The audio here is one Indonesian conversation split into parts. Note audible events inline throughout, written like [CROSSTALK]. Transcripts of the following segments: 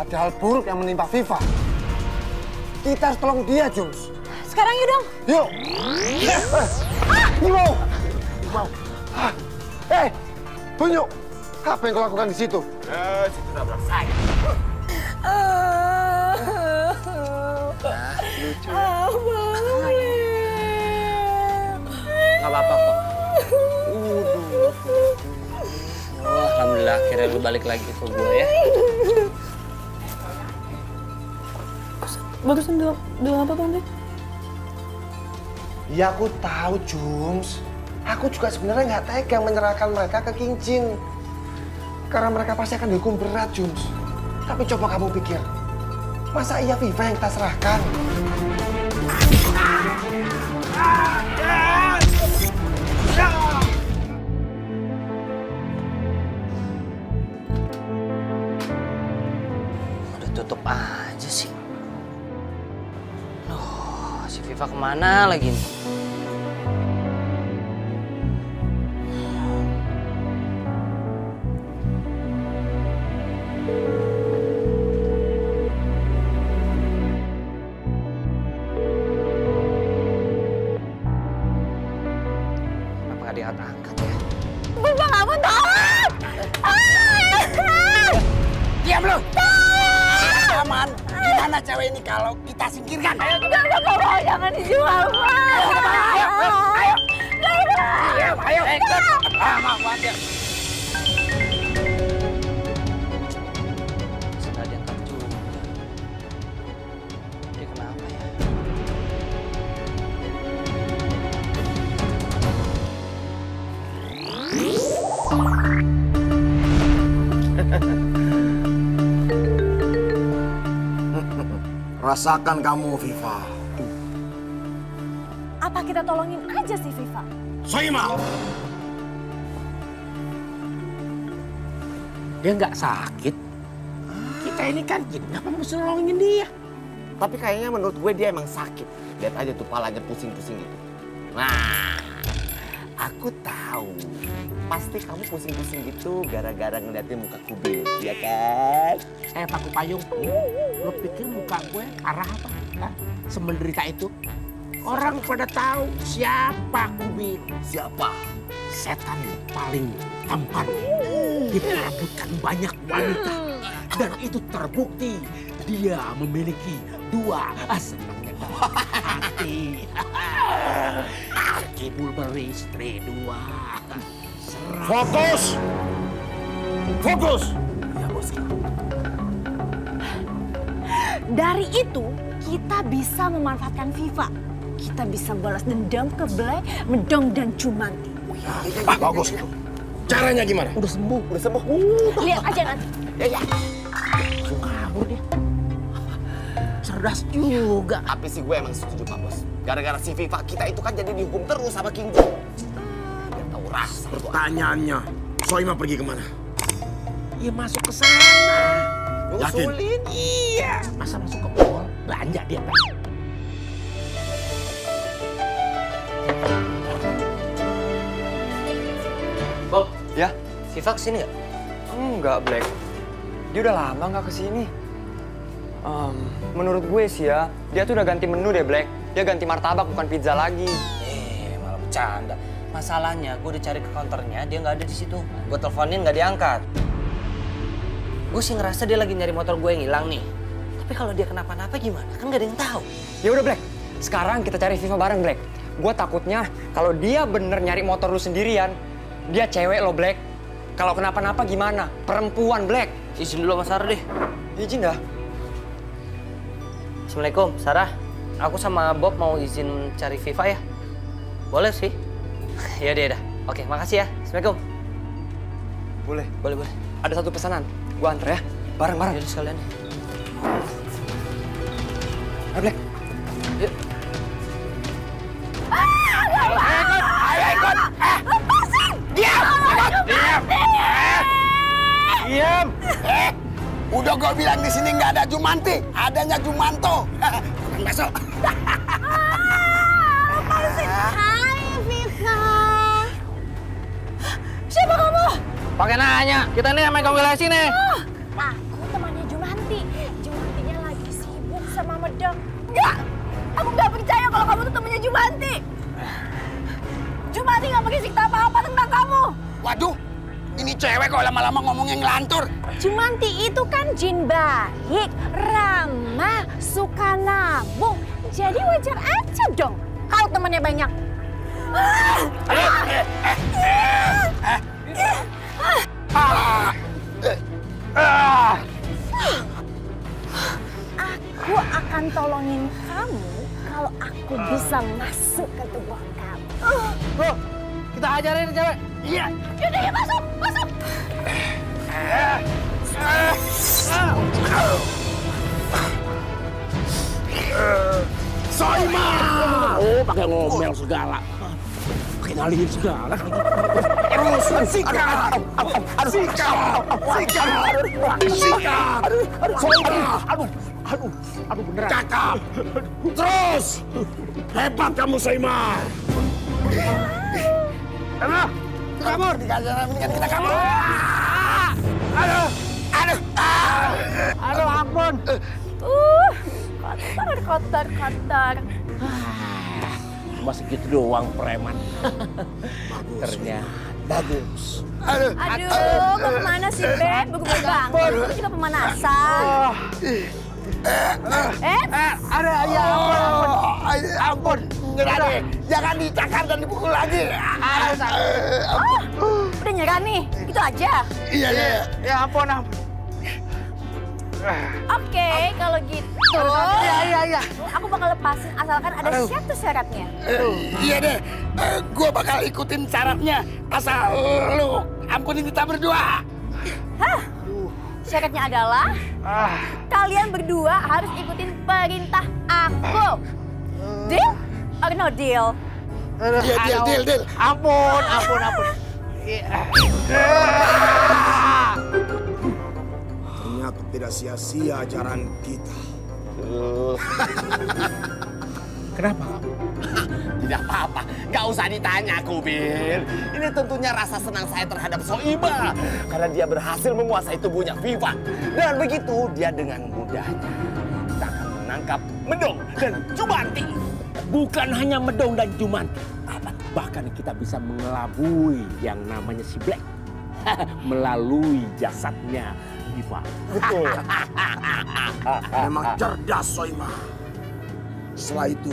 ada hal buruk yang menimpa Viva. Kita harus tolong dia, Jums. Sekarang yuk dong. Yuk. Wow. Wow. Eh, Bunyu, apa yang kau lakukan di situ? Eh, situ tabrak saya. lucu. Gak apa-apa kok. Alhamdulillah akhirnya lu balik lagi ke gue ya. [LAUGHS] Barusan bilang, bilang apa Bang Dek? Ya aku tahu, Jums. Aku juga sebenarnya nggak tega menyerahkan mereka ke Kincin. Karena mereka pasti akan dihukum berat, Jums. Tapi coba kamu pikir, masa iya Viva yang kita serahkan? Udah Viva ke mana lagi nih? Ya? Tolong! Diam lu! Gimana cewek ini kalau kita singkirkan? Ayo, Enggak, enggak, enggak jangan dijual, Pak. ayo, ayo. Enggak, Diam, ayo. Ikut. Ah, mau banget. Sudah Rasakan kamu, Viva. Apa kita tolongin aja sih Viva? Soima. Dia nggak sakit. Kita ini kan jin, ngapa mesti nolongin dia? Tapi kayaknya menurut gue dia emang sakit. Lihat aja tuh palanya pusing-pusing gitu. Nah, aku tahu. Pasti kamu pusing-pusing gitu gara-gara ngeliatin muka kubil, ya kan? Eh, Paku Payung, lo pikir muka gue parah apa? Hah? Semenderita itu? Orang pada tahu siapa Kubil. Siapa? Setan yang paling tampan. Diperebutkan banyak wanita. Dan itu terbukti dia memiliki dua senangnya hati. Kibul beristri dua. Serang. Fokus! Fokus! Ya bos. Dari itu, kita bisa memanfaatkan Viva. Kita bisa balas dendam ke Blay, Medong, dan Jumanti. Ah, bagus itu. Caranya gimana? Udah sembuh, udah sembuh. Lihat aja nanti. Ya, ya. Kabur dia. Cerdas juga. Tapi sih gue emang setuju Pak Bos. Gara-gara si Viva kita itu kan jadi dihukum terus sama King Jin. Gua. Pertanyaannya, Soima pergi ke mana? Ya masuk ke sana. Yakin? Nyusulin. Iya, masa masuk ke mall belanja dia. Pak. Bob, Ya? Viva ke sini nggak? Enggak, Black. Dia udah lama nggak ke sini. Em, menurut gue sih ya, dia tuh udah ganti menu deh, Black. Dia ganti martabak, bukan pizza lagi. Eh, malah bercanda. Masalahnya, gue udah cari ke counternya, dia nggak ada di situ. Gue teleponin nggak diangkat. Gue sih ngerasa dia lagi nyari motor gue yang hilang nih. Tapi kalau dia kenapa-napa gimana? Kan nggak ada yang tahu. Ya udah, Black. Sekarang kita cari Viva bareng, Black. Gue takutnya kalau dia bener nyari motor lu sendirian, dia cewek lo, Black. Kalau kenapa-napa gimana? Perempuan, Black. Izin dulu sama Sarah deh. Izin dah. Assalamualaikum, Sarah. Aku sama Bob mau izin cari Viva ya. Boleh sih. Ya deh dah. Oke, makasih ya. Assalamualaikum. Boleh. Boleh, boleh. Ada satu pesanan. Gue anter ya. Bareng-bareng. Jadi sekalian ya. Ayo, Black. Yuk. Diam. Eh, udah gue bilang di sini nggak ada Jumanti, adanya Jumanto. Besok. Hai, Viva. Pakai nanya. Kita nih yang megang wilayah sini. Aku temannya Jumanti. dong. Enggak! Aku nggak percaya kalau kamu tuh temennya Jumanti. Jumanti nggak pakai cerita apa-apa tentang kamu. Waduh, ini cewek kok lama-lama ngomongnya ngelantur. Jumanti itu kan jin baik, ramah, suka nabung. Jadi wajar aja dong kalau temennya banyak. Aku akan tolongin kamu kalau aku bisa masuk ke tubuh kamu. Bro, kita ajarin cewek. Iya. Yaudah ya masuk, masuk. Soima! Oh, pakai ngomel segala. Pakai ngalihin segala. Terus. Hebat kamu Soima. Aduh, kabur. Kita kabur. Aduh, aduh, aduh, ampun. Uh, kotor, kotor, kotor. Cuma segitu doang preman. Ternyata. Bagus. Aduh. Aduh, mau ke mana sih, Beb? Bego banget. Itu juga pemanasan. Eh, Ada ya ampun, ampun. Ampun. Nyerah deh. Jangan dicakar dan dipukul lagi. udah nyerah nih. Gitu aja. Iya, iya. Ya ampun, ampun. Oke, kalau gitu. Iya, iya, iya. Aku bakal lepasin asalkan ada satu syaratnya. Iya deh. Gue bakal ikutin syaratnya. Asal lu ampunin kita berdua. Hah? Syaratnya adalah kalian berdua harus ikutin perintah aku. Deal or no deal? Iya, deal, deal, deal. Ampun, ampun, ampun. Ternyata tidak sia-sia ajaran kita. [LAUGHS] Kenapa? Tidak apa-apa, nggak usah ditanya Kubir. Ini tentunya rasa senang saya terhadap Soiba. Karena dia berhasil menguasai tubuhnya Viva. Dan begitu dia dengan mudahnya kita akan menangkap Medong dan Jumanti. Bukan hanya Medong dan Jumanti. Bahkan kita bisa mengelabui yang namanya si Black. [LAUGHS] Melalui jasadnya Diva. Betul. [LAUGHS] Memang cerdas Soima. Setelah itu,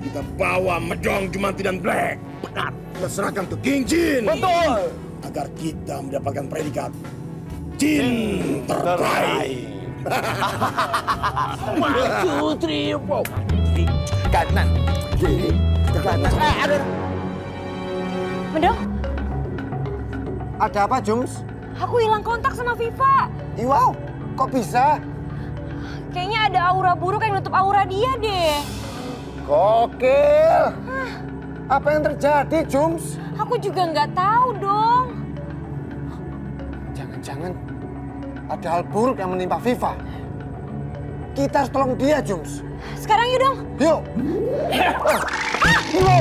kita bawa Medong, Jumanti, dan Black. Benar. Kita serahkan ke King Jin. Betul. Agar kita mendapatkan predikat Jin terbaik. Maju Triumph. Kanan. Kiri. Kanan. Eh, aduh. Mendong, Ada apa, Jums? Aku hilang kontak sama Viva. Wow, kok bisa? Kayaknya ada aura buruk yang nutup aura dia deh. Gokil. Apa yang terjadi, Jums? Aku juga nggak tahu dong. Jangan-jangan ada hal buruk yang menimpa Viva. Kita harus tolong dia, Jums. Sekarang yuk dong. Yuk. Tunggu.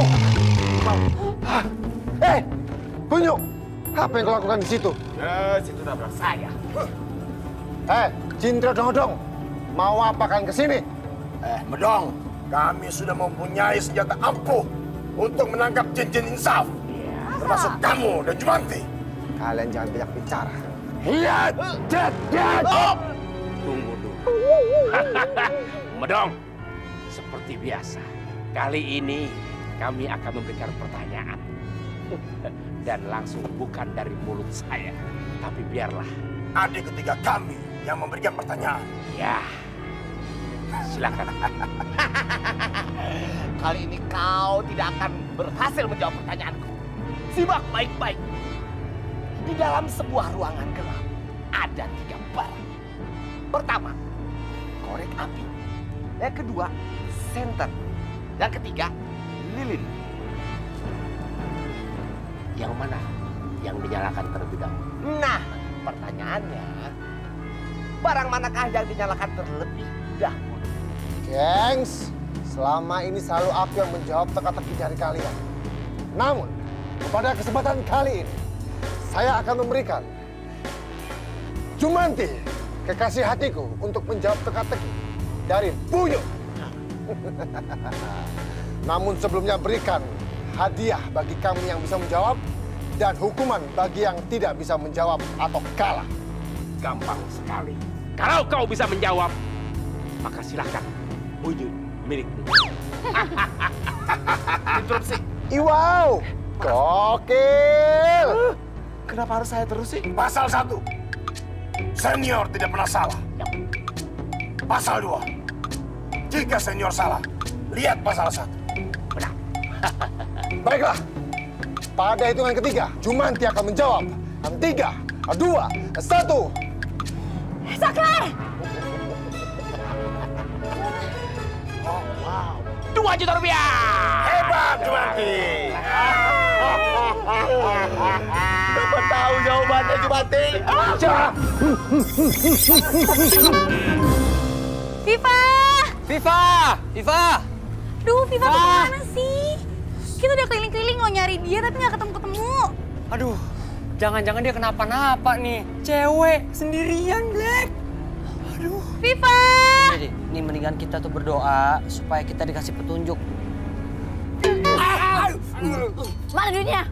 Eh, Bunyu, apa yang kau lakukan di situ? Ya, situ nabrak saya. Eh, Jin Trodong-odong, mau apa kalian ke sini? Eh, Medong, kami sudah mempunyai senjata ampuh untuk menangkap Jin-Jin Insaf. Termasuk kamu dan Jumanti. Kalian jangan banyak bicara. Iya, jat, jat. Tunggu dulu. [LAUGHS] Medong, seperti biasa. Kali ini kami akan memberikan pertanyaan. [LAUGHS] Dan langsung bukan dari mulut saya. Tapi biarlah. Adik ketiga kami yang memberikan pertanyaan. Ya, silakan. [LAUGHS] Kali ini kau tidak akan berhasil menjawab pertanyaanku. Simak baik-baik. Di dalam sebuah ruangan gelap ada tiga barang. Pertama, korek api. Yang kedua, senter. Yang ketiga, lilin. Yang mana yang dinyalakan terlebih dahulu? Nah, pertanyaannya, barang manakah yang dinyalakan terlebih dahulu? Gengs, selama ini selalu aku yang menjawab teka-teki dari kalian. Namun, pada kesempatan kali ini, saya akan memberikan Jumanti, kekasih hatiku, untuk menjawab teka-teki dari Bunyu. [LAUGHS] Namun sebelumnya berikan hadiah bagi kami yang bisa menjawab dan hukuman bagi yang tidak bisa menjawab atau kalah. Gampang sekali. Kalau kau bisa menjawab, maka silahkan wujud milikmu. Iwau, gokil. Kenapa harus saya terus sih? Pasal satu, senior tidak pernah salah. Pasal dua, jika senior salah, lihat pasal satu. [LAUGHS] Baiklah. Pada hitungan ketiga, Jumanti akan menjawab. Tiga, dua, satu. Saklar! Dua juta rupiah. Hebat, Jumanti. Dapat tahu jawabannya Jumanti. Viva! Viva! Viva! Duh, Viva ke mana? Kita udah keliling-keliling lo nyari dia tapi nggak ketemu-ketemu. Aduh, jangan-jangan dia kenapa-napa nih. Cewek sendirian, Black. Aduh. Viva! Jadi, ini mendingan kita tuh berdoa supaya kita dikasih petunjuk. Mana duitnya?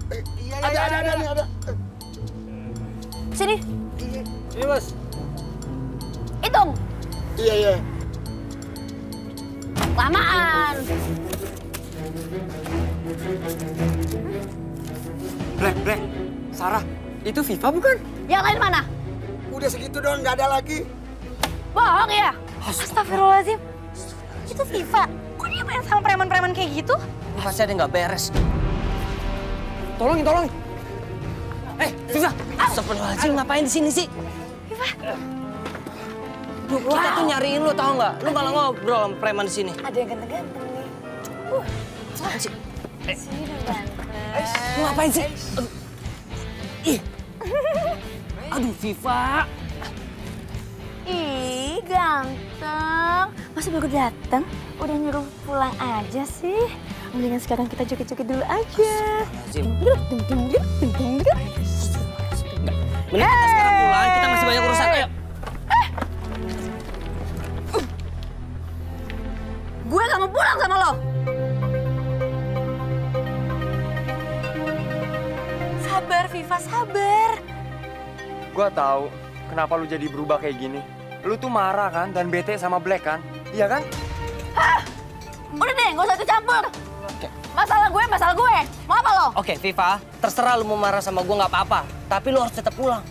Ada, ada, ada, nih, ada. Sini, Ini, Bos. hitung. Iya, iya. Lamaan. Black, Black. Sarah, itu Viva bukan? Yang lain mana? Udah segitu dong, nggak ada lagi. Bohong ya? Astagfirullahaladzim. Itu Viva. Kok dia main sama preman-preman kayak gitu? Ini pasti ada yang nggak beres. Tolongin, tolongin. Eh, Viva! Astagfirullahaladzim, ngapain di sini sih? Lu, kita tuh nyariin lu tau nggak? Lu malah ngobrol sama preman di sini. Ada yang ganteng-ganteng nih. Uh, Apaan sih? Ganteng. Lu ngapain sih? Aduh. Ih. Aduh, Viva. Ih, ganteng. Masa baru datang? Udah nyuruh pulang aja sih? Mendingan sekarang kita joget-joget dulu aja. Astagfirullahaladzim. Dung, dung, dung, dung, dung, dung. Mending kita sekarang pulang, kita masih banyak urusan. Ayo. Gue gak mau pulang sama lo. Sabar, Viva, sabar. Gua tahu kenapa lu jadi berubah kayak gini. Lu tuh marah kan dan bete sama Black kan? Iya kan? Udah deh, gak usah ikut campur. Masalah gue, masalah gue. Mau apa lo? Oke, Viva, terserah lu mau marah sama gue nggak apa-apa. Tapi lu harus tetap pulang.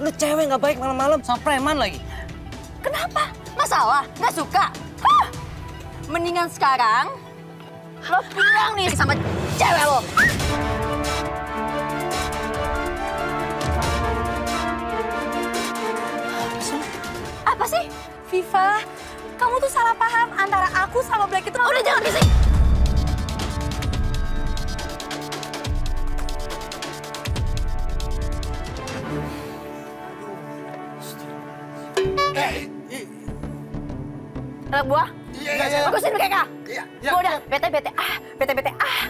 Lu cewek nggak baik malam-malam sama preman lagi. Kenapa? Masalah? Gak suka? Hah! Mendingan sekarang lo pulang nih sama cewek lo. Viva, kamu tuh salah paham antara aku sama Black itu. Udah jangan bisik. Anak buah? Iya, iya, iya. Bagusin mereka. Iya, iya. Gua udah bete-bete ah, bete-bete ah.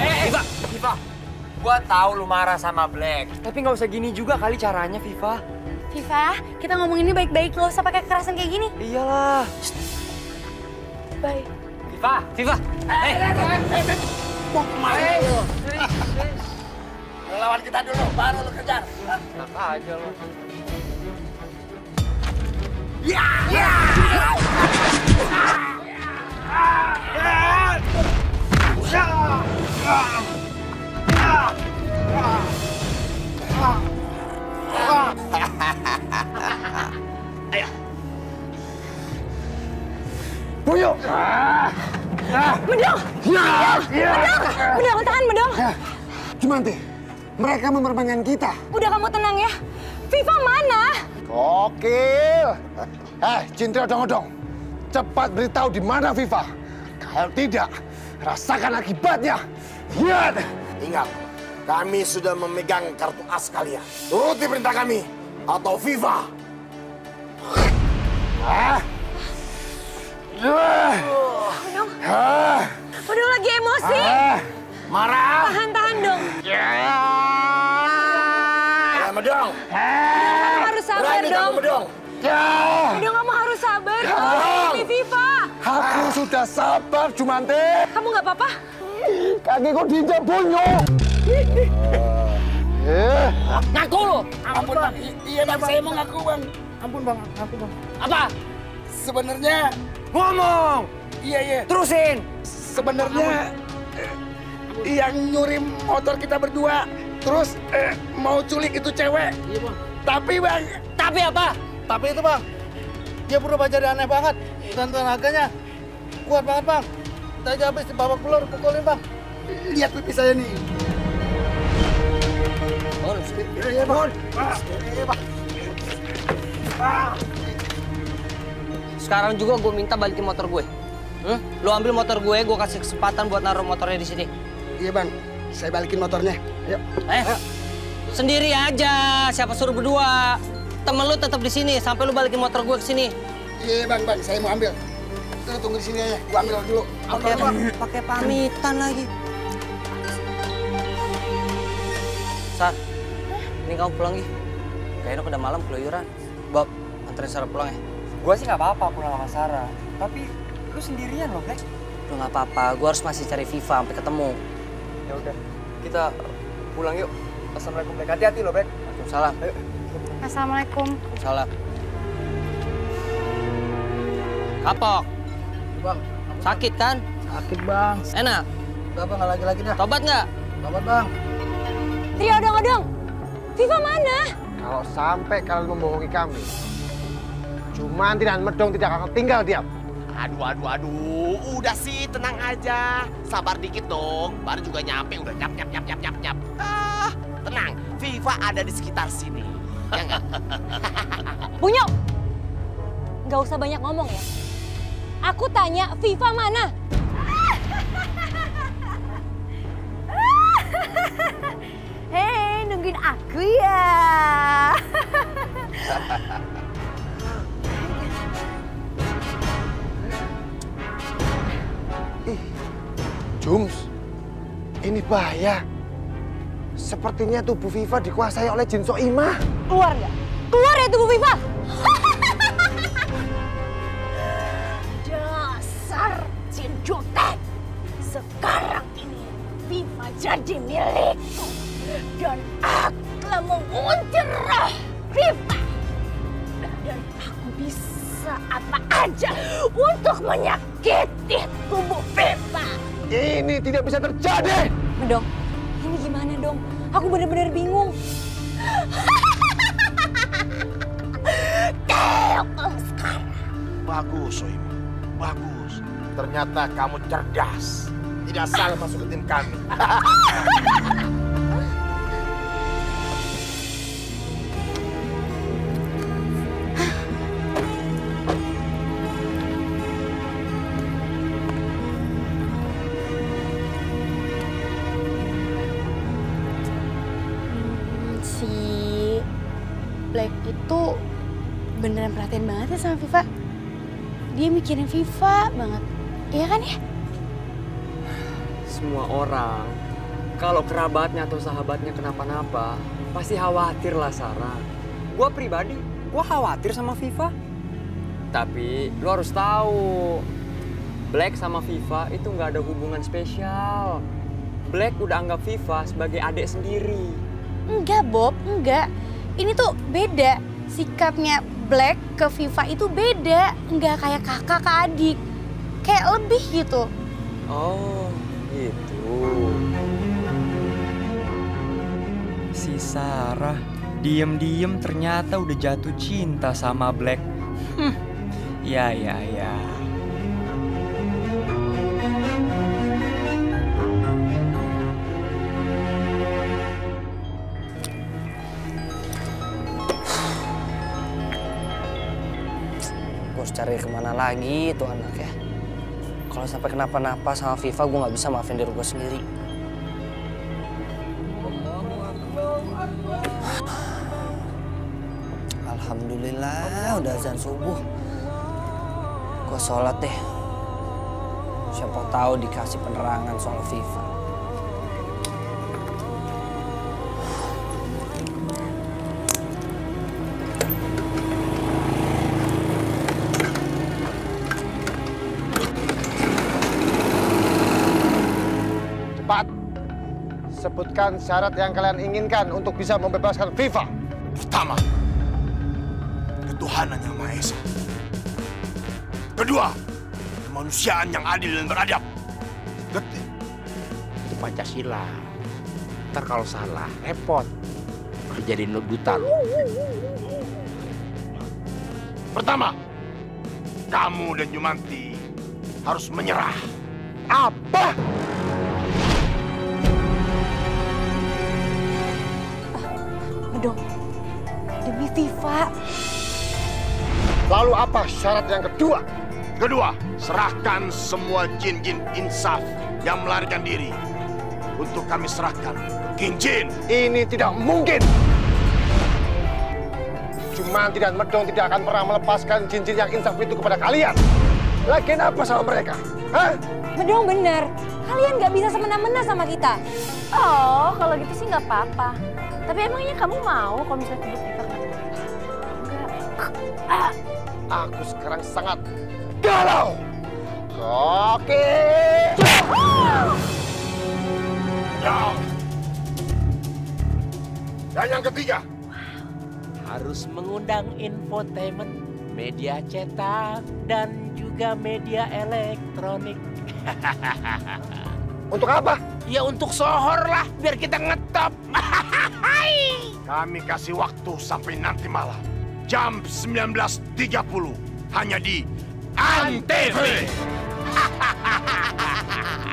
Eh, Viva, Viva. Gua tahu lu marah sama Black. Tapi nggak usah gini juga kali caranya, Viva. Viva, kita ngomong ini baik-baik lo, usah pakai kekerasan kayak gini. Iyalah. Baik. Viva, Viva, eh, Lawan kita dulu, baru lu kejar. enak aja lo. Buyuk. Mendong! Mendong! Mendong, tahan Mendong! Jumanti, mereka mempermainkan kita. Udah kamu tenang ya. Viva mana? Gokil. Eh, Cindra odong-odong. Cepat beritahu di mana Viva. Kalau tidak, rasakan akibatnya. Lihat. Ingat, kami sudah memegang kartu as kalian. Turuti perintah kami, atau Viva. Ah. Ah. Mendong lagi emosi. Ah. Marah! Tahan-tahan dong. Ya, Medong! Kamu harus sabar Berani dong. kamu, Medong! Kamu harus sabar. Ini Viva. Aku sudah sabar, Jumante. Kamu nggak apa-apa? Kakiku diinjak bonyok. Eh, Ngaku lu! Ampun bang, iya bang, saya mau ngaku bang. Ampun bang, ngaku bang. Apa? Sebenarnya, Ngomong! iya iya. Terusin! Sebenarnya eh, yang nyuri motor kita berdua, terus eh, mau culik itu cewek. Iya bang. Tapi bang, Tapi apa? tapi itu bang, dia berubah jadi aneh banget dan tenaganya kuat banget bang. Tadi habis babak belur pukulin bang. Lihat pipi saya nih. Iya bang. Iya bang. Sekarang juga gue minta balikin motor gue. Hmm? Lu ambil motor gue, gue kasih kesempatan buat naruh motornya di sini. Iya bang, saya balikin motornya. Ayo. Eh, sendiri aja. Siapa suruh berdua? Temen lu tetap di sini sampai lu balikin motor gue ke sini. Iya bang, bang, saya mau ambil. Tuh, tunggu di sini aja, gua ambil dulu. Pakai pakai pamitan lagi. Sar, ini kamu pulang Gi. Kayaknya udah malam keluyuran. Bob, anterin Sarah pulang ya. Gue sih nggak apa-apa pulang sama Sarah. Tapi lu sendirian loh, Black. Lu nggak apa-apa, gue harus masih cari Viva sampai ketemu. Ya udah, kita pulang yuk. Assalamualaikum, Black. Hati-hati loh, Black. Waalaikumsalam. Ayo. Assalamualaikum. Waalaikumsalam. Kapok, Bang, sakit kan? sakit bang. Enak? Udah bang, nggak lagi-lagi dah. Tobat nggak? Babat bang. Trio odong-odong. Viva mana? kalau sampai kalian membohongi kami, Jumanti dan Medong tidak akan tinggal diam. Aduh, aduh, aduh. Udah sih, tenang aja. Sabar dikit dong. Baru juga nyampe, udah nyap, nyap, nyap, nyap, nyap, nyap. Ah, tenang. Viva ada di sekitar sini. Ya nggak? [LAUGHS] Bunyo. Nggak usah banyak ngomong ya. Aku tanya, Viva mana? [LAUGHS] Hei, nungguin aku ya. Jums, ini bahaya. Sepertinya tubuh Viva dikuasai oleh jin Soimah. Keluar nggak? Keluar ya tubuh Viva! [LAUGHS] Dasar jin jutek! Sekarang ini Viva jadi milikku. Dan aku telah menguntir roh Viva. Dan aku bisa apa aja untuk menyakiti tubuh Viva. Ini tidak bisa terjadi. Dong, ini gimana dong? Aku benar-benar bingung. Keok kamu sekarang. Bagus, Soima. Bagus. Ternyata kamu cerdas. Tidak salah masuk ke tim kami. [LAUGHS] sama Viva. Dia mikirin Viva banget. Iya kan ya? Semua orang, kalau kerabatnya atau sahabatnya kenapa-napa, pasti khawatir lah, Sarah. Gua pribadi, gua khawatir sama Viva. Tapi lu harus tahu, Black sama Viva itu nggak ada hubungan spesial. Black udah anggap Viva sebagai adik sendiri. Enggak, Bob. Enggak. Ini tuh beda. Sikapnya Black ke Viva itu beda. Enggak kayak kakak ke adik. Kayak lebih gitu. Oh, gitu. Si Sarah diem-diem ternyata udah jatuh cinta sama Black. Hmm. Ya, ya, ya. Harus cari ke mana lagi tuh anak ya. Kalau sampai kenapa-napa sama Viva, gue nggak bisa maafin diri gue sendiri. Alhamdulillah, udah azan subuh. Gue sholat deh. Siapa tahu dikasih penerangan soal Viva. Sebutkan syarat yang kalian inginkan untuk bisa membebaskan Viva. Pertama, ketuhanan yang Maha Esa. Kedua, kemanusiaan yang adil dan beradab. Ketiga, Itu Pancasila. Ntar kalau salah, repot. Jadi duta lu. pertama, kamu dan Jumanti harus menyerah. Apa? Viva. Lalu apa syarat yang kedua? Kedua, serahkan semua jin-jin insaf yang melarikan diri. Untuk kami serahkan King Jin. Ini tidak mungkin. Jumanti dan Medong tidak akan pernah melepaskan cincin yang insaf itu kepada kalian. Lagian apa sama mereka? Hah? Medong bener, kalian nggak bisa semena-mena sama kita. Oh, kalau gitu sih nggak apa-apa. Tapi emangnya kamu mau kalau misalnya tiba Viva kenapa? Enggak. Aku sekarang sangat galau. Oke. Dan yang ketiga, Harus mengundang infotainment, media cetak, dan juga media elektronik. [LAUGHS] Untuk apa? Ya untuk sohor lah, biar kita ngetop. [LAUGHS] kami kasih waktu sampai nanti malam. Jam 19.30 hanya di Antv. [LAUGHS]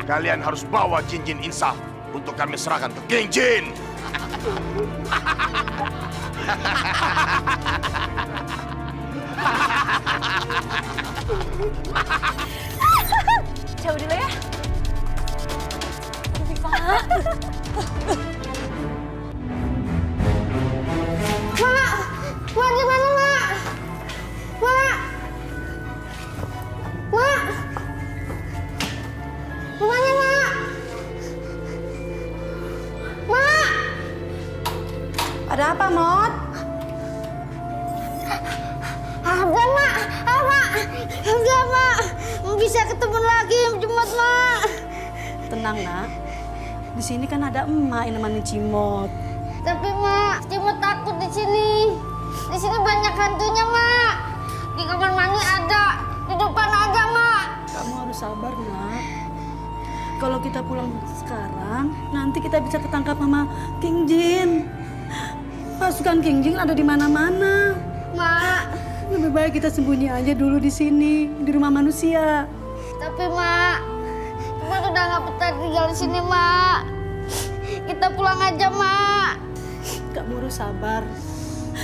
Kalian harus bawa cincin insaf untuk kami serahkan ke King Jin. [LAUGHS] Jauh dulu ya. Mak, mak di mana mak? Mak, mak, rumahnya mak? Mak, ada apa Mot? Ada mak, apa? Ada mak, bisa ketemu lagi Jumat mak. Tenang nak, di sini kan ada emak yang nemenin Cimot. Tapi mak, Cimot takut di sini. Di sini banyak hantunya mak. Di kamar mandi ada, di depan ada mak. Kamu harus sabar nak. Kalau kita pulang sekarang, nanti kita bisa ketangkap sama King Jin. Pasukan King Jin ada di mana-mana. Mak, Lebih baik kita sembunyi aja dulu di sini, di rumah manusia. tapi mak, Cimot udah nggak betah tinggal di sini mak. Kita pulang aja mak. Kamu harus sabar.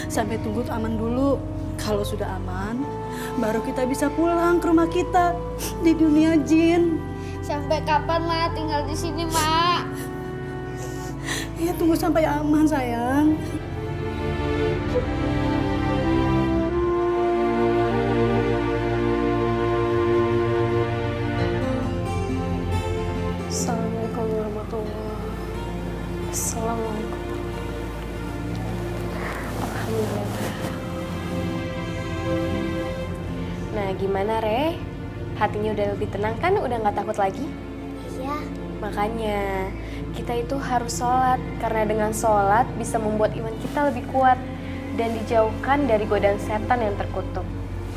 Sampai tunggu aman dulu. Kalau sudah aman, baru kita bisa pulang ke rumah kita di dunia jin. Sampai kapan mak tinggal di sini mak? Ya tunggu sampai aman sayang. Gimana, Re? Hatinya udah lebih tenang kan? Udah nggak takut lagi? Iya. Makanya, kita itu harus sholat. Karena dengan sholat bisa membuat iman kita lebih kuat. Dan dijauhkan dari godaan setan yang terkutuk.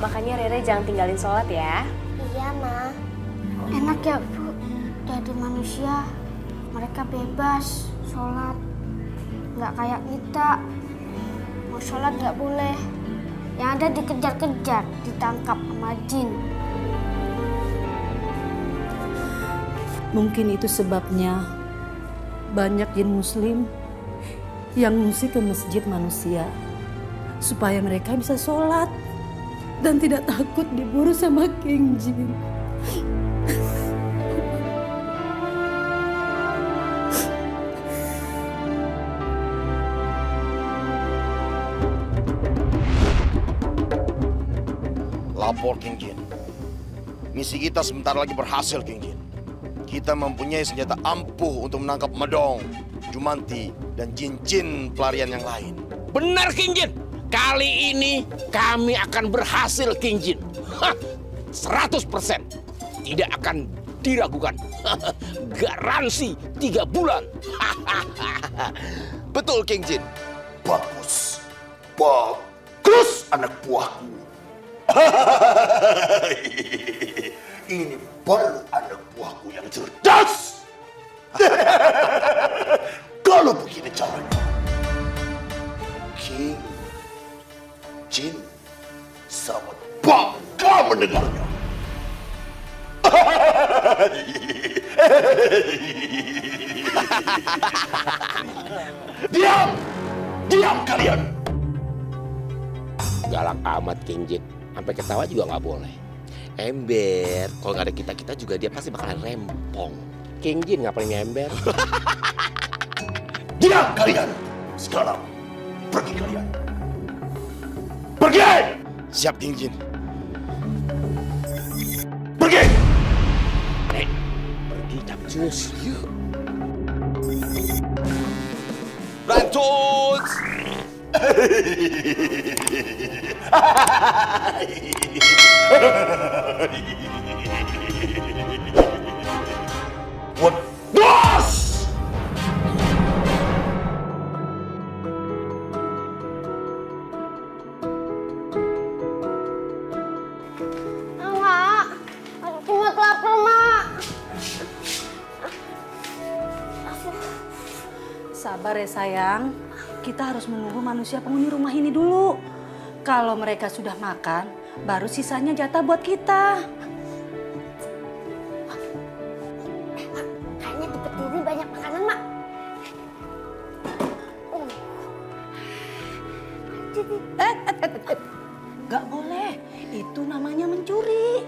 Makanya Rere jangan tinggalin sholat ya. Iya, Ma. Enak ya, Bu. Jadi manusia, mereka bebas sholat. Nggak kayak kita. Mau sholat nggak boleh. Yang ada dikejar-kejar, ditangkap sama jin. Mungkin itu sebabnya banyak jin muslim yang ngungsi ke masjid manusia supaya mereka bisa sholat dan tidak takut diburu sama King Jin. Lapor King Jin. Misi kita sebentar lagi berhasil King Jin. Kita mempunyai senjata ampuh untuk menangkap Medong, Jumanti, dan jin-jin pelarian yang lain. Benar King Jin. Kali ini kami akan berhasil King Jin. Hah, 100% tidak akan diragukan. [LAUGHS] Garansi tiga bulan. [LAUGHS] Betul, King Jin. Bagus. Bagus, anak buahku. [LAUGHS] Ini baru anak buahku yang cerdas. [LAUGHS] Kalau begini caranya, King Jin sangat bangga mendengarnya. [LAUGHS] Diam! Diam kalian! Galak amat King Jin. Sampai ketawa juga nggak boleh. Ember, kalau nggak ada kita-kita juga dia pasti bakalan rempong. King Jin nggak paling ember. [LAUGHS] Diam kalian! Sekarang, pergi kalian. Pergi! Siap, King Jin. Pergi! Eh, pergi capcus. Yuk. Lanjut! What? Bos! Mak, aku cuma lapar, Mak. Sabar ya sayang, kita harus menunggu manusia penghuni rumah ini dulu. Kalau mereka sudah makan, baru sisanya jatah buat kita. Kayaknya di peti ini banyak makanan, Mak. Eh, eh, eh, eh, eh. Gak boleh, itu namanya mencuri.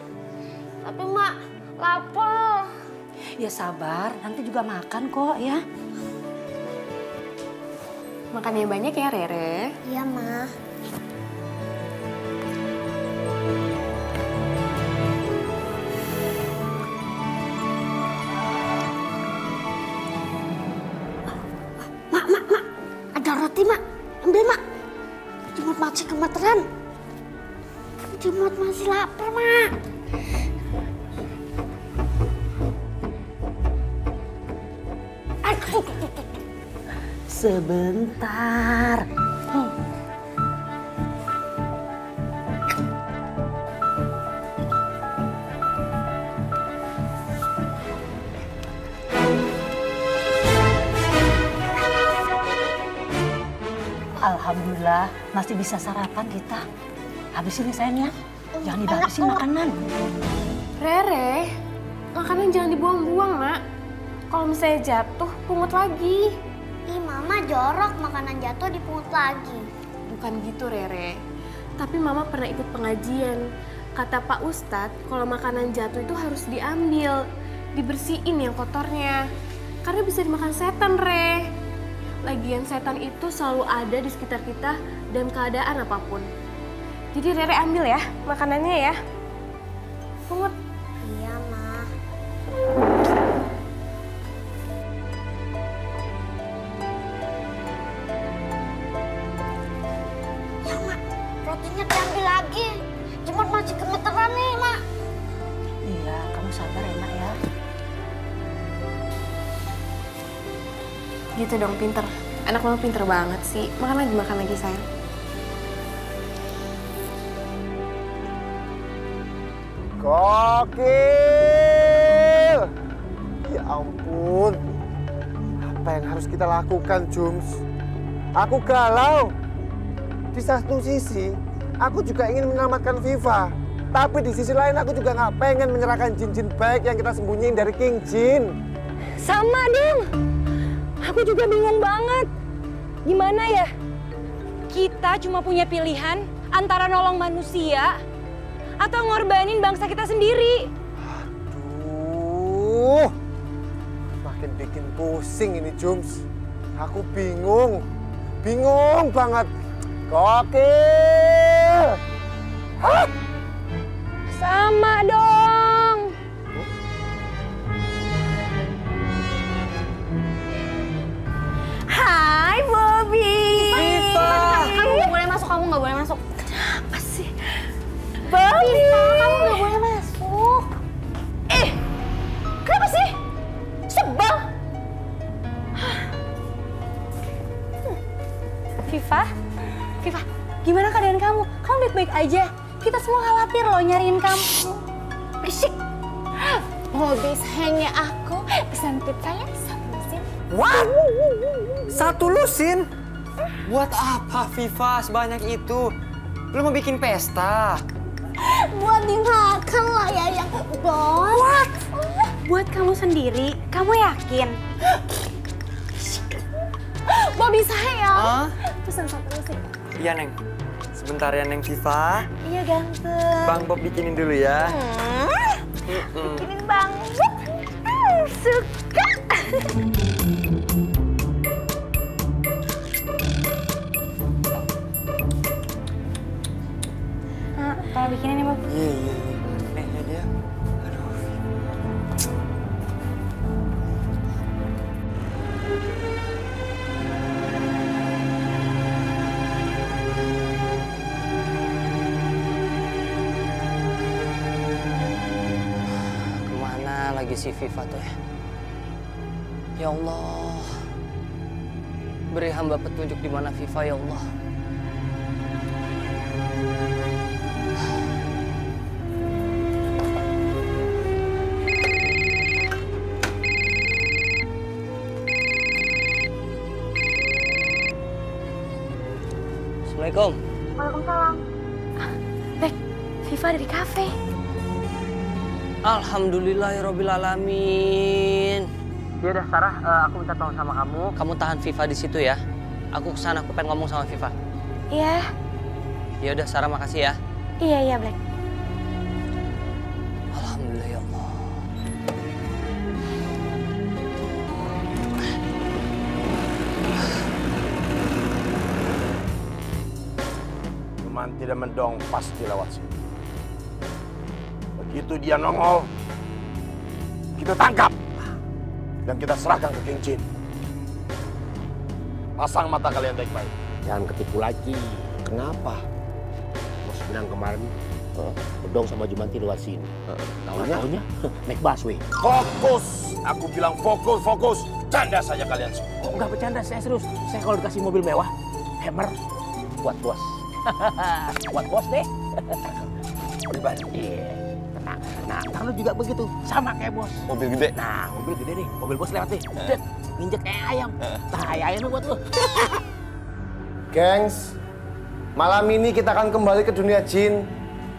Tapi, Mak, lapar. Ya sabar, nanti juga makan kok ya. Makannya banyak ya, Rere. Iya, Ma. Sebentar. Hmm. Alhamdulillah masih bisa sarapan kita. Habis ini sayang ya. Jangan dihabisin makanan. Rere, makanan jangan dibuang-buang, nak. Kalau misalnya jatuh, pungut lagi. Mama jorok makanan jatuh dipungut lagi. Bukan gitu, Rere. Tapi Mama pernah ikut pengajian. Kata Pak Ustadz, kalau makanan jatuh itu harus diambil, dibersihin yang kotornya. Karena bisa dimakan setan, Re. Lagian setan itu selalu ada di sekitar kita dan keadaan apa pun. Jadi Rere ambil ya makanannya ya. Pungut. Gitu dong, pinter. Anak mama pinter banget sih. Makan lagi, makan lagi sayang. Gokil! Ya ampun. Apa yang harus kita lakukan, Jums? Aku galau. Di satu sisi, aku juga ingin menyelamatkan Viva. Tapi di sisi lain aku juga nggak pengen menyerahkan jin-jin baik yang kita sembunyiin dari King Jin. Sama dong. Aku juga bingung banget. Gimana ya? Kita cuma punya pilihan antara nolong manusia atau ngorbanin bangsa kita sendiri. Duh, makin bikin pusing ini Jums. Aku bingung, bingung banget. Gokil! Hah? Sama dong. Aja? Kita semua khawatir loh nyariin kamu. Berisik. Mobil sayangnya aku kesempit saya satu mesin. What? Satu lusin? Buat apa Viva sebanyak itu? Lu mau bikin pesta? Buat dimakan lah ya yang bos. What? Buat kamu sendiri? Kamu yakin? Bobby sayang. Hah? Pesan satu mesin. Iya, Neng. Sebentar ya, Neng Viva. Iya ganteng. Bang Bob bikinin dulu ya. Hmm. Bikinin banget. Hmm, suka. Nah, kalau bikinin ya, Bob. Iya, iya, Viva tuh ya? Ya Allah. Beri hamba petunjuk di mana Viva ya Allah. Assalamualaikum. Waalaikumsalam. Bek, Viva ada di kafe. Alhamdulillahirobbilalamin. Ya udah Sarah, eh, aku minta tolong sama kamu. Kamu tahan Viva di situ ya. Aku ke sana, aku pengen ngomong sama Viva. Iya, Ya udah Sarah, makasih ya. iya, iya, Black. Alhamdulillah ya Allah. Cuman tidak mendong pasti lewat sini. Begitu dia nongol, kita tangkap dan kita serahkan ke King Jin. Pasang mata kalian baik-baik. Jangan ketipu lagi. Kenapa? Bos bilang kemarin eh, bedong sama Jumanti lewat sini. Taunya, taunya [LAUGHS] naik busway. Fokus! Aku bilang fokus, fokus. Canda saja kalian semua. Oh, enggak bercanda, saya serius. Saya kalau dikasih mobil mewah, hammer buat bos. [LAUGHS] buat bos deh. Pribadi. Iya. Ntar lu juga begitu, sama kayak bos. Mobil gede. Nah, mobil gede nih, mobil bos lewat nih. Set, nginjek kayak ayam. Nah, ayam buat lu. [LAUGHS] Gengs, malam ini kita akan kembali ke dunia jin.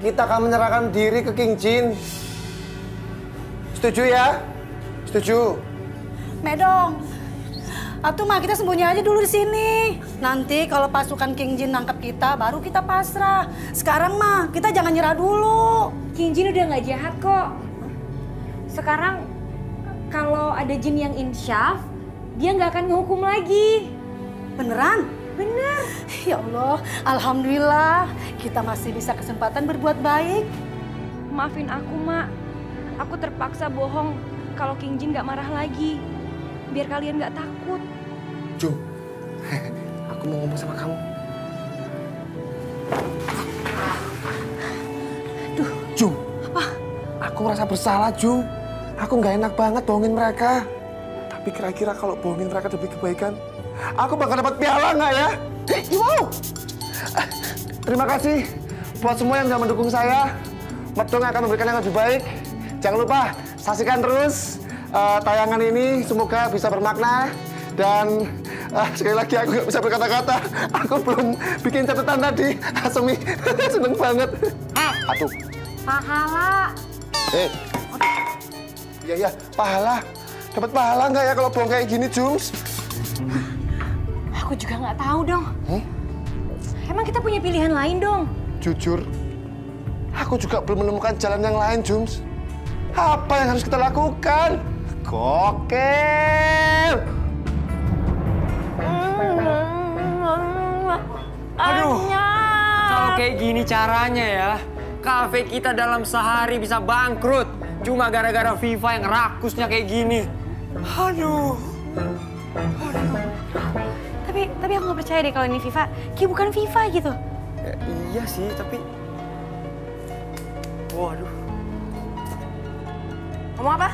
Kita akan menyerahkan diri ke King Jin. Setuju ya? Setuju? Medong. Atuh mah kita sembunyi aja dulu di sini. Nanti kalau pasukan King Jin nangkep kita, baru kita pasrah. Sekarang mah kita jangan nyerah dulu. King Jin udah nggak jahat kok. Sekarang kalau ada jin yang insyaf, dia nggak akan ngehukum lagi. Beneran? Bener. Ya Allah, Alhamdulillah kita masih bisa kesempatan berbuat baik. Maafin aku, Mak. Aku terpaksa bohong kalau King Jin nggak marah lagi. Biar kalian nggak takut. Jum, [LAUGHS] aku mau ngomong sama kamu. Duh, Jum. Apa? Aku merasa bersalah, Jum. Aku nggak enak banget bohongin mereka. Tapi kira-kira kalau bohongin mereka demi kebaikan, aku bakal dapat piala nggak ya? Wow! Eh, Terima kasih buat semua yang sudah mendukung saya. Medong akan memberikan yang lebih baik. Jangan lupa saksikan terus eh, tayangan ini. Semoga bisa bermakna. Dan eh, sekali lagi aku nggak bisa berkata-kata. Aku belum bikin catatan tadi. Asemi [LAUGHS] seneng banget. Atuh. Pahala. Eh. Iya, iya. Pahala. Dapat pahala nggak ya kalau bohong kayak gini, Jums? Aku juga nggak tahu dong. Hmm? Emang kita punya pilihan lain dong? Jujur, aku juga belum menemukan jalan yang lain, Jums. Apa yang harus kita lakukan? Gokil! Aduh, kalau kayak gini caranya ya, kafe kita dalam sehari bisa bangkrut. Cuma gara-gara Viva yang rakusnya kayak gini. Aduh. Tapi tapi aku nggak percaya deh kalau ini Viva. Kayak bukan Viva gitu. Ya, iya sih, tapi... Waduh. Ngomong apa?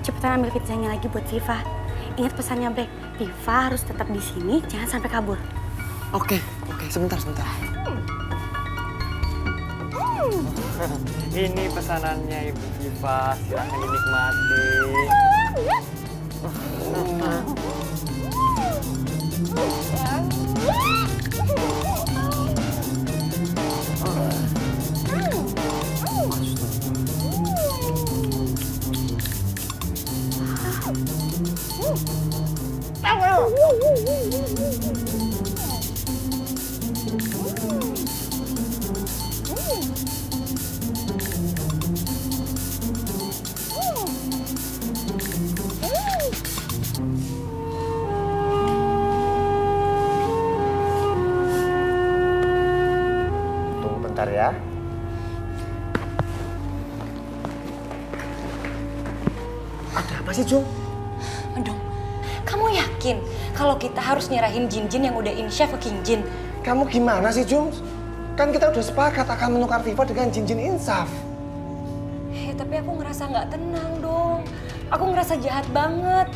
Cepetan ambil pizzanya lagi buat Viva. Ingat pesannya Black, Viva harus tetap di sini, jangan sampai kabur. Oke, oke, sebentar, sebentar. Ini pesanannya Ibu Viva, silahkan dinikmati. [LAUGHS] Tunggu bentar ya. Ada apa sih, Jung? Kalau kita harus nyerahin Jin-Jin yang udah insyaf ke King Jin? Kamu gimana sih, Jung? Kan kita udah sepakat akan menukar Viva dengan Jin-Jin Insaf. Eh, tapi aku ngerasa nggak tenang dong. Aku ngerasa jahat banget.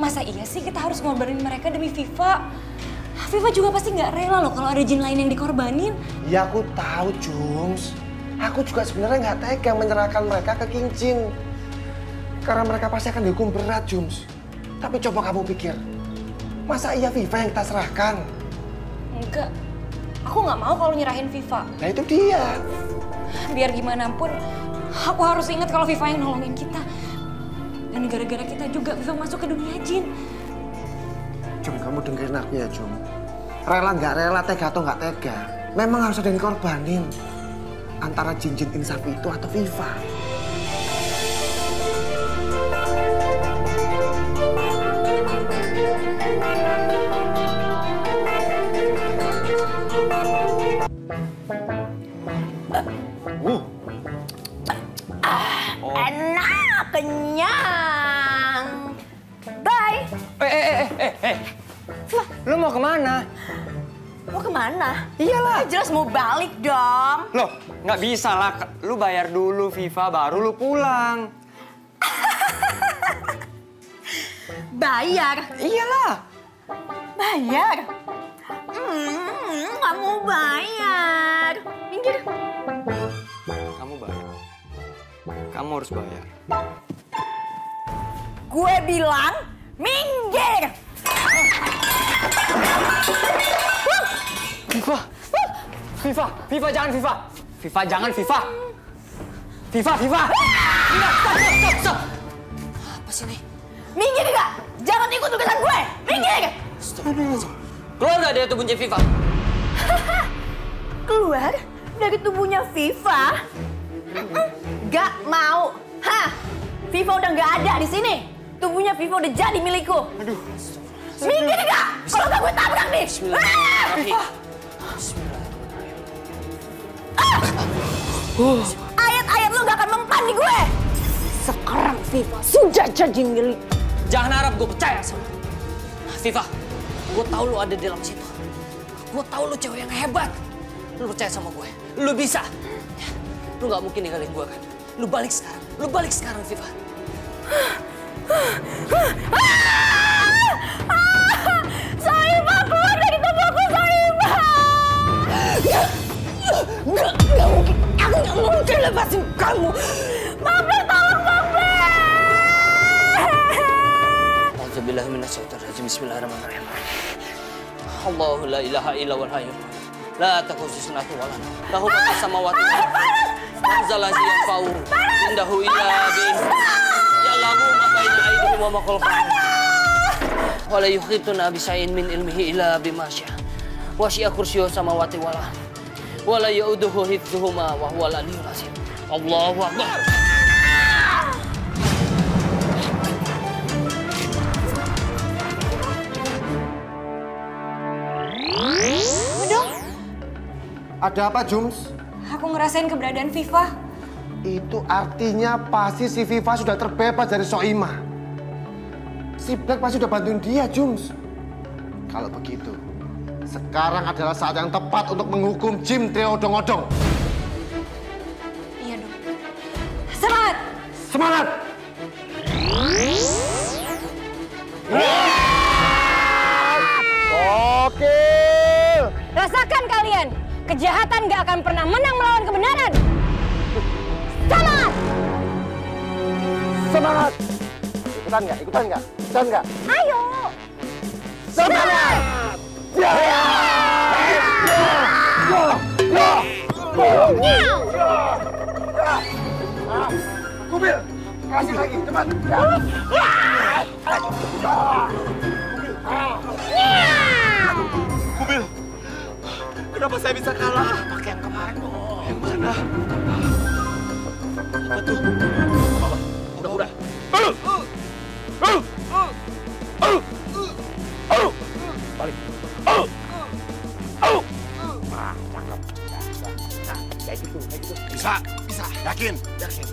Masa iya sih kita harus ngorbanin mereka demi Viva? Viva juga pasti nggak rela loh kalau ada jin lain yang dikorbanin. Ya aku tahu, Jums. Aku juga sebenarnya nggak tega menyerahkan mereka ke King Jin. Karena mereka pasti akan dihukum berat, Jums. Tapi coba kamu pikir, masa iya Viva yang kita serahkan? Enggak, aku nggak mau kalau nyerahin Viva. Nah itu dia. Biar gimana pun, aku harus ingat kalau Viva yang nolongin kita. Dan gara-gara kita juga Viva masuk ke dunia jin. Jum, kamu dengerin aku ya, Jum. Rela nggak rela, tega atau nggak tega, memang harus ada yang dikorbanin. Antara Jin-Jin Insaf itu atau Viva. Lu mau ke mana? Mau ke mana? Iyalah. Jelas mau balik dong. Loh, nggak bisa lah. Lu bayar dulu Viva, baru lu pulang. [LAUGHS] Bayar? Iyalah. Bayar? Hmm, nggak mau bayar. Minggir. Kamu bayar. Kamu harus bayar. Gue bilang minggir. Viva! Viva! Viva, jangan Viva! Viva, jangan Viva! Viva, Viva! Viva, stop, stop, stop! Apa sih ini? Minggir nggak? Jangan ikut tugasan gue. Minggir. Keluar nggak dari tubuhnya Viva? [LAUGHS] Keluar dari tubuhnya Viva? Gak mau. Hah? Viva udah nggak ada di sini. Tubuhnya Viva udah jadi milikku. Aduh. Minggir nggak? Kalau nggak gue tabrak nih. Ah! Viva. Ayat-ayat lu gak akan mempan di gue. Sekarang Viva sudah jadi milik. Jangan harap gue percaya sama lu. Viva, gue tahu lu ada di dalam situ. Gue tahu lu cewek yang hebat. Lu percaya sama gue. Lu bisa. Ya, Lu nggak mungkin ninggalin gue kan. Lu balik sekarang. Lu balik sekarang, Viva. Kamu. Mama tolong Mama. Alhamdulillah minasyaitonirrajim. Bismillahirrahmanirrahim. Allahu la ilaha illa wal hayyul La takusu sunatu wa la nawm. Lahu ma samawati. Anzala yanfa'u indahu illa bi'izni. Ya'lamu ma baina aydihim wa ma khalfahum. Wa la yuhituna bi min ilmihi illa bima syaa. Wa syi'a kursiyyuhu samawati wal. Wa la ya'uduhu hifdzuhuma wa huwal aliyyul azim. Allahu akbar. Ada apa, Jums? Aku ngerasain keberadaan Viva. Itu artinya pasti si Viva sudah terbebas dari Soima. Si Black pasti udah bantuin dia, Jums. Kalau begitu, sekarang adalah saat yang tepat untuk menghukum Jim Trio Odong-Odong. Semangat! Oke. Rasakan kalian, kejahatan gak akan pernah menang melawan kebenaran. Semangat! Semangat! Ikutan nggak? Ikutan nggak? Ikutan nggak? Ayo! Semangat! Kasih lagi, cepat. Kubil, kenapa saya bisa kalah? Pakai yang kemarin dong. Yang mana? Apa tuh? Udah, udah. Balik. Nah, cakep. Nah, kayak gitu, kayak gitu. Bisa, bisa. Yakin? Yakin.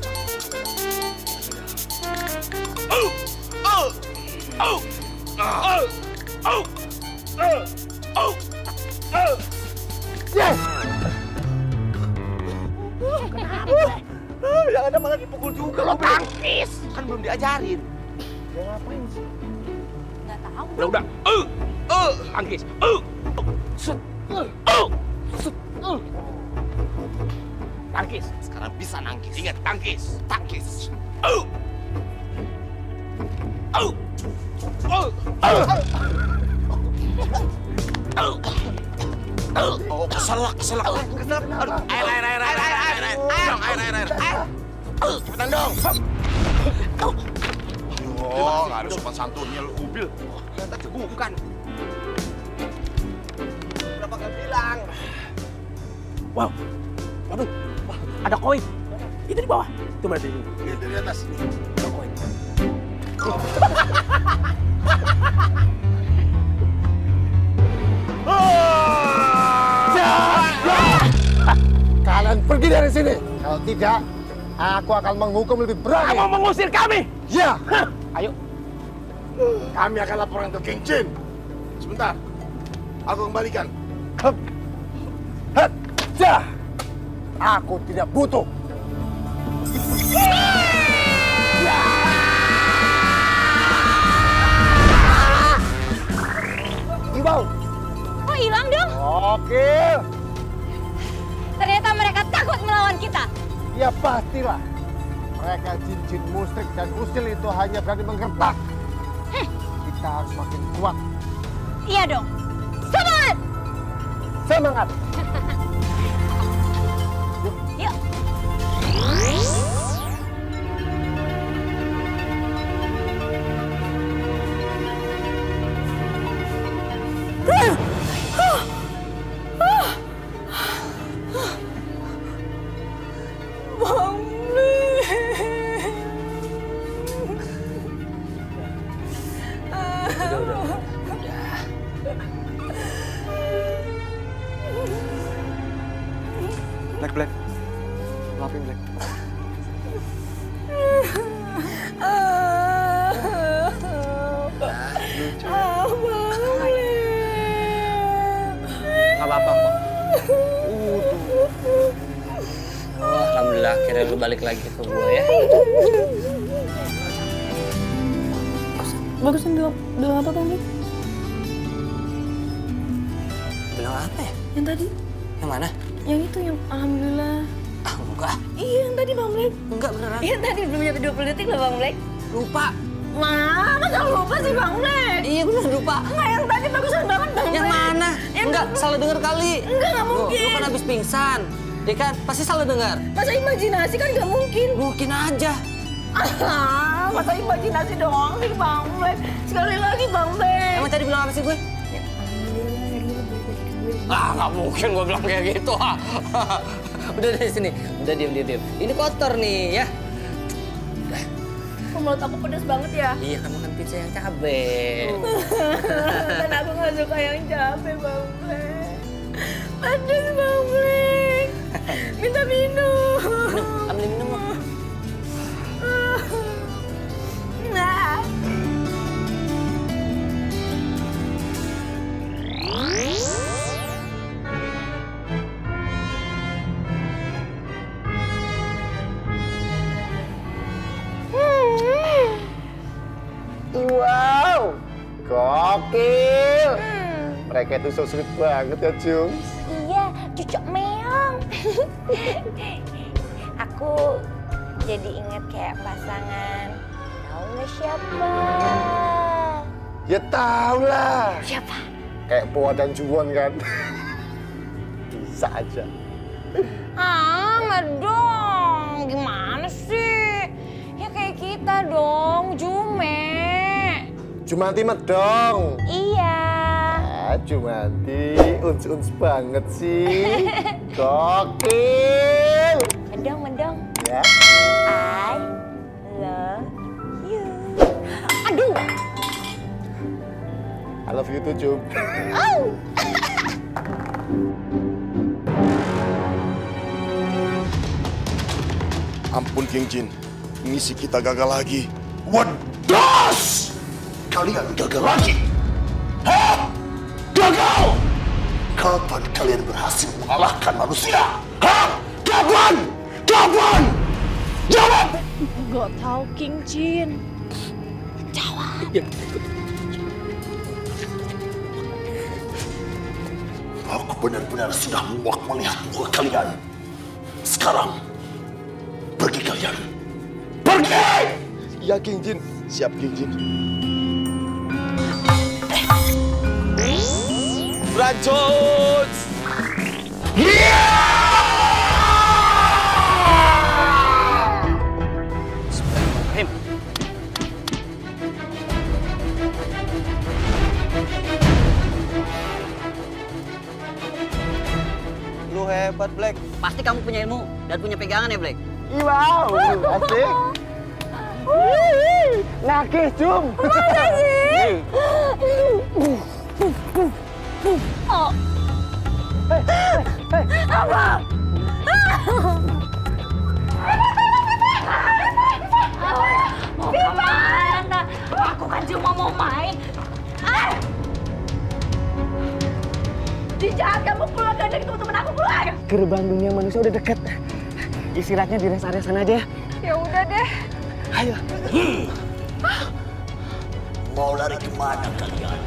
Yes! Yang ada malah dipukul juga. Lo tangkis. Kan belum diajarin. Ya ngapain sih? Gak tahu. Udah, udah. Uh, uh, tangkis. Uh, sut, uh, uh, uh. Tangkis. Sekarang bisa nangkis. Ingat, tangkis. Tangkis. Wow. Waduh. Wah, ada koin. Itu di bawah. Itu berarti ini. Lihat dari atas. Ada koin. [LAUGHS] Kalian pergi dari sini. Kalau tidak, aku akan menghukum lebih berat. Kamu mengusir kami. Ya. Ayo. Kami akan laporan ke King Jin. Sebentar. Aku kembalikan. Aku tidak butuh. Ibau. Kok hilang dong? Oke. Ternyata mereka takut melawan kita. Ya pastilah. Mereka jin-jin musrik dan usil itu hanya berani menggertak. Kita harus makin kuat. Iya dong. Semangat! Semangat. [LAUGHS] Black, Black. Maafin, Black. Gak apa-apa kok. Oh, Alhamdulillah akhirnya lu balik lagi ke gue ya. Bagusan bilang, bilang apa Bang Lik? Bilang apa ya? Yang tadi? Yang itu yang Alhamdulillah. Ah, enggak. Iya yang tadi Bang Black. Enggak beneran. Yang tadi belum nyampe 20 detik loh Bang Black. Lupa. Mana masa lupa sih Bang Black? Iya, bener lupa. Enggak yang tadi bagusan banget Bang Yang Black. mana? Yang Enggak, salah denger kali. Enggak, nggak Lu- mungkin. Lu kan habis pingsan. Ya kan? Pasti salah dengar. Masa imajinasi kan nggak mungkin. Mungkin aja. Ah, masa imajinasi doang sih Bang Black. Sekali lagi Bang Black. Emang tadi bilang apa sih gue? Ah, nggak mungkin gue bilang kayak gitu. ah. [LAUGHS] Udah dari sini. Udah diem, diem, diem. Ini kotor nih ya. Kok mulut aku pedas banget ya? Iya, kamu kan pizza yang cabe. [LAUGHS] Dan aku nggak suka yang capek Bang Black. Pedas Bang. [LAUGHS] Minta minum. Minum, ambil minum. Mereka itu so sweet banget ya, Jung. Iya, cucok [LAUGHS] Aku jadi inget kayak pasangan. Tahu nggak siapa? Ya tau lah. Siapa? Kayak Poa dan Juwon kan. Bisa aja. Ah, nggak dong. Gimana sih? Ya kayak kita dong, Jume. Jumanti medong. Iya. Jumanti, uns-uns banget sih. [LAUGHS] Gokil. Medong, medong. Ya. I love you. Aduh. I love you too, Jum. Oh. [LAUGHS] Ampun King Jin, misi kita gagal lagi. Wadas! Kalian gagal lagi? Gagal? Kapan kalian berhasil mengalahkan manusia? Hah? Kapan? Kapan? Jawab! Gak tahu King Jin. Aku benar-benar sudah muak melihat muka kalian. Sekarang, pergi kalian. Pergi! Ya King Jin. Siap King Jin. Lanjut! Lu hebat, Black. Pasti kamu punya ilmu dan punya pegangan ya, Black? Wow, asik. Nakis, Jum. Viva! Aku kan cuma mau main. Ah! Dijahat kamu keluarkan dari teman-teman aku keluar. Gerbang dunia manusia udah deket. Istirahatnya di rest area sana aja ya. Ya udah deh. Mau lari ke mana kalian?